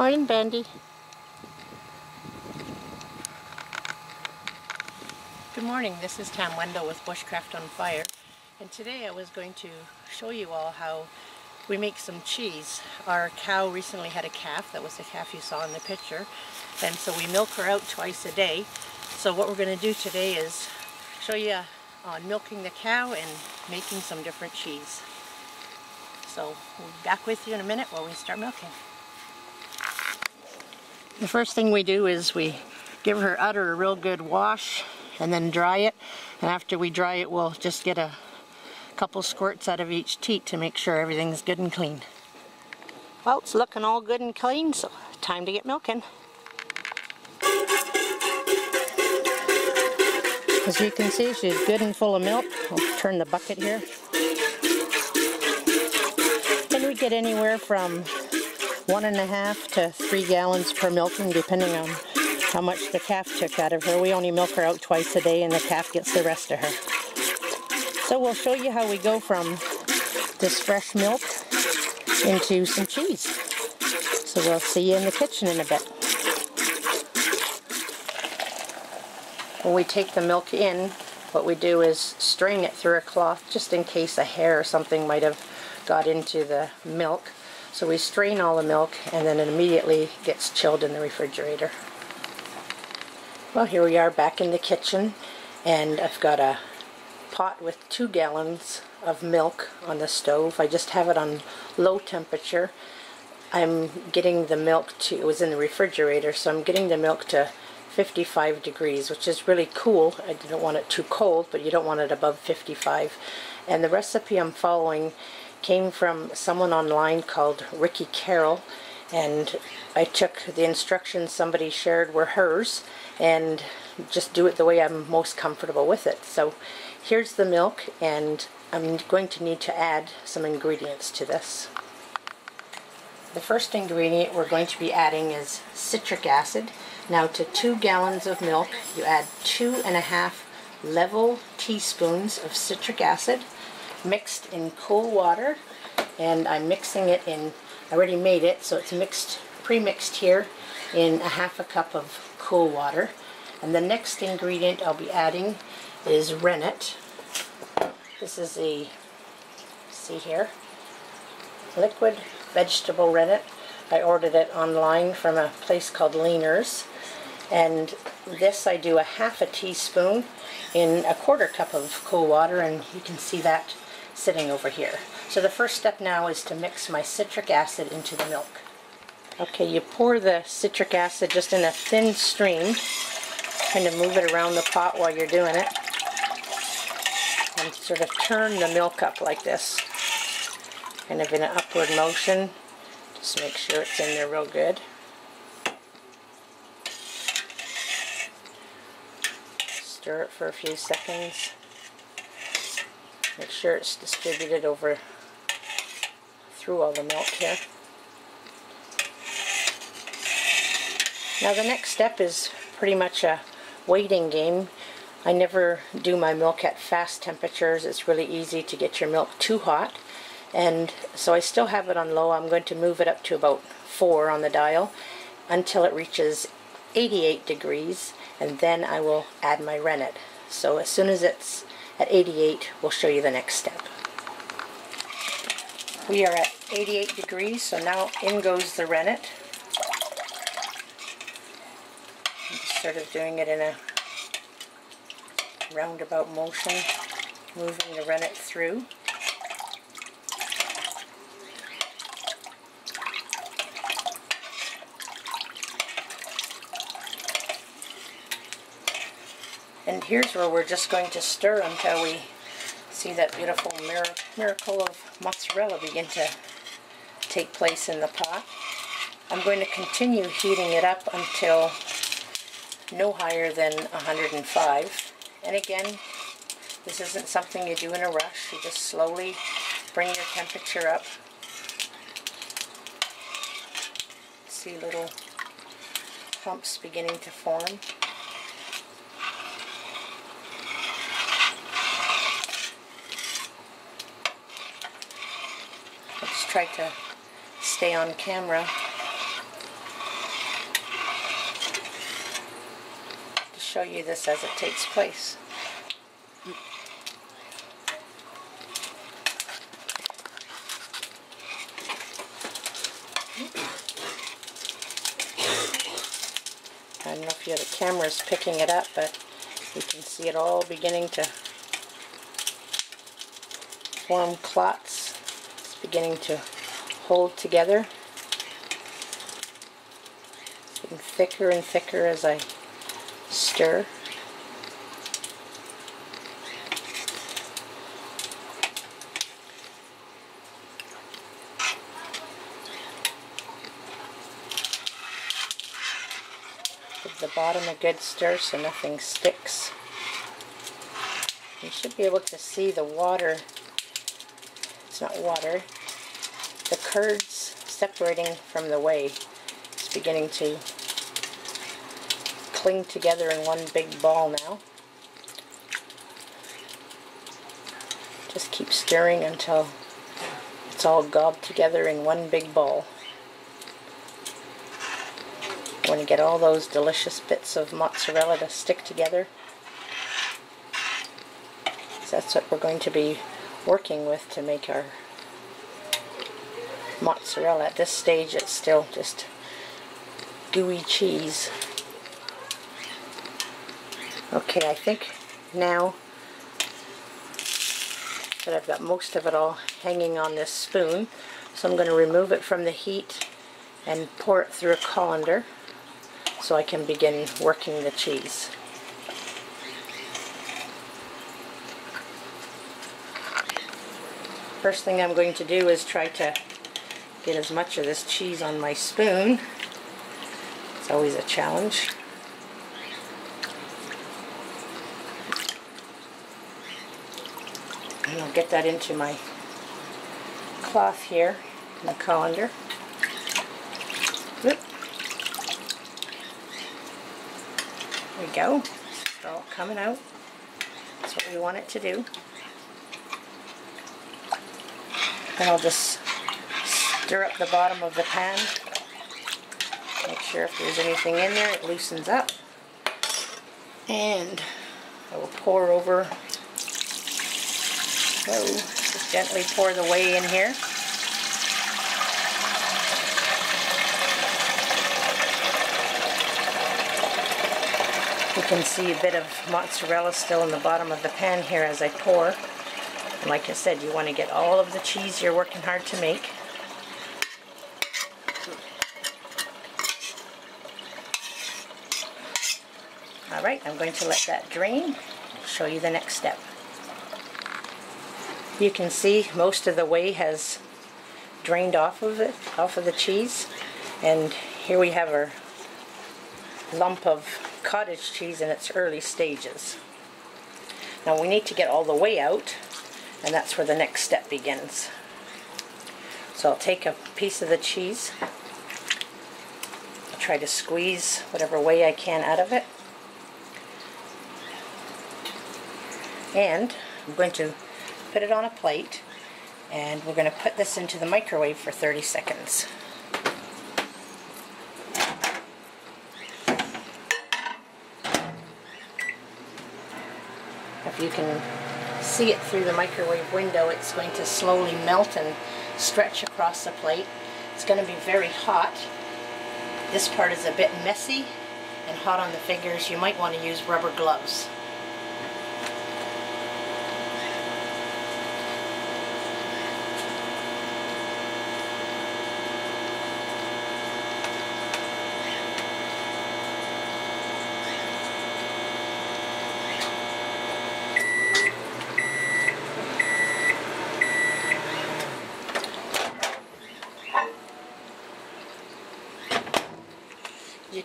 Morning, Bandy. Good morning, this is Tam Wendell with Bushcraft on Fire and today I was going to show you all how we make some cheese. Our cow recently had a calf, that was the calf you saw in the picture, and so we milk her out twice a day. So what we're going to do today is show you on milking the cow and making some different cheese. So we'll be back with you in a minute while we start milking. The first thing we do is we give her udder a real good wash and then dry it. And after we dry it, we'll just get a couple squirts out of each teat to make sure everything's good and clean. Well, it's looking all good and clean, so time to get milking. As you can see, she's good and full of milk. I'll turn the bucket here. Then we get anywhere from one and a half to three gallons per milking, depending on how much the calf took out of her. We only milk her out twice a day and the calf gets the rest of her. So we'll show you how we go from this fresh milk into some cheese. So we'll see you in the kitchen in a bit. When we take the milk in, what we do is strain it through a cloth just in case a hair or something might have got into the milk. So we strain all the milk and then it immediately gets chilled in the refrigerator. Well, here we are back in the kitchen and I've got a pot with two gallons of milk on the stove. I just have it on low temperature. I'm getting the milk to, it was in the refrigerator, so I'm getting the milk to 55 degrees, which is really cool. I didn't want it too cold, but you don't want it above 55. And the recipe I'm following came from someone online called Ricki Carroll, and I took the instructions somebody shared were hers, and just do it the way I'm most comfortable with it. So here's the milk, and I'm going to need to add some ingredients to this. The first ingredient we're going to be adding is citric acid. Now to two gallons of milk, you add two and a half level teaspoons of citric acid mixed in cool water. And I'm mixing it in, I already made it, so it's mixed, pre-mixed here in a half a cup of cool water. And the next ingredient I'll be adding is rennet. This is a, see here, liquid vegetable rennet. I ordered it online from a place called Leaners. And this I do a half a teaspoon in a quarter cup of cool water and you can see that sitting over here. So the first step now is to mix my citric acid into the milk. Okay, you pour the citric acid just in a thin stream. Kind of move it around the pot while you're doing it. And sort of turn the milk up like this. Kind of in an upward motion. Just make sure it's in there real good. Stir it for a few seconds. Make sure it's distributed over through all the milk here. Now the next step is pretty much a waiting game. I never do my milk at fast temperatures. It's really easy to get your milk too hot. And so I still have it on low. I'm going to move it up to about 4 on the dial until it reaches 88 degrees and then I will add my rennet. So as soon as it's at 88, we'll show you the next step. We are at 88 degrees, so now in goes the rennet. I'm just sort of doing it in a roundabout motion, moving the rennet through. And here's where we're just going to stir until we see that beautiful miracle of mozzarella begin to take place in the pot. I'm going to continue heating it up until no higher than 105. And again, this isn't something you do in a rush. You just slowly bring your temperature up. See little clumps beginning to form. try to stay on camera. To show you this as it takes place. I don't know if you the camera's picking it up, but you can see it all beginning to form clots Beginning to hold together. It's getting thicker and thicker as I stir. Give the bottom a good stir so nothing sticks. You should be able to see the water, not water, the curds separating from the whey. It's beginning to cling together in one big ball now. Just keep stirring until it's all gobbed together in one big ball. You want to get all those delicious bits of mozzarella to stick together. So that's what we're going to be working with to make our mozzarella. At this stage it's still just gooey cheese. Okay, I think now that I've got most of it all hanging on this spoon, so I'm going to remove it from the heat and pour it through a colander so I can begin working the cheese. First thing I'm going to do is try to get as much of this cheese on my spoon. It's always a challenge. And I'll get that into my cloth here the colander. There we go. It's all coming out. That's what we want it to do. Then I'll just stir up the bottom of the pan. Make sure if there's anything in there, it loosens up. And I will pour over so just gently pour the whey in here. You can see a bit of mozzarella still in the bottom of the pan here as I pour. And like I said, you want to get all of the cheese you're working hard to make. Alright, I'm going to let that drain. Show you the next step. You can see most of the whey has drained off of it, off of the cheese. And here we have our lump of cottage cheese in its early stages. Now we need to get all the whey out and that's where the next step begins. So I'll take a piece of the cheese, I'll try to squeeze whatever whey I can out of it, and I'm going to put it on a plate and we're going to put this into the microwave for 30 seconds. If you can see it through the microwave window, it's going to slowly melt and stretch across the plate. It's going to be very hot. This part is a bit messy and hot on the fingers. You might want to use rubber gloves.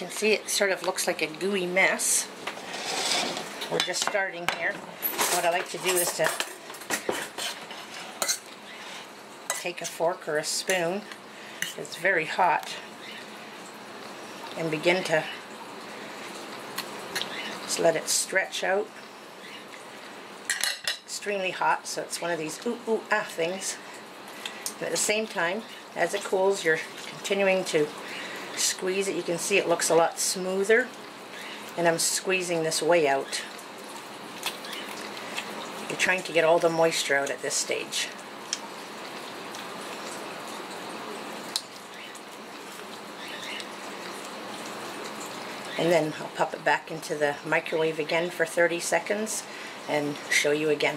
Can see it sort of looks like a gooey mess. We're just starting here. What I like to do is to take a fork or a spoon, it's very hot, and begin to just let it stretch out. Extremely hot, so it's one of these ooh ooh ah things. And at the same time, as it cools, you're continuing to squeeze it. You can see it looks a lot smoother and I'm squeezing this whey out. You're trying to get all the moisture out at this stage. And then I'll pop it back into the microwave again for 30 seconds and show you again.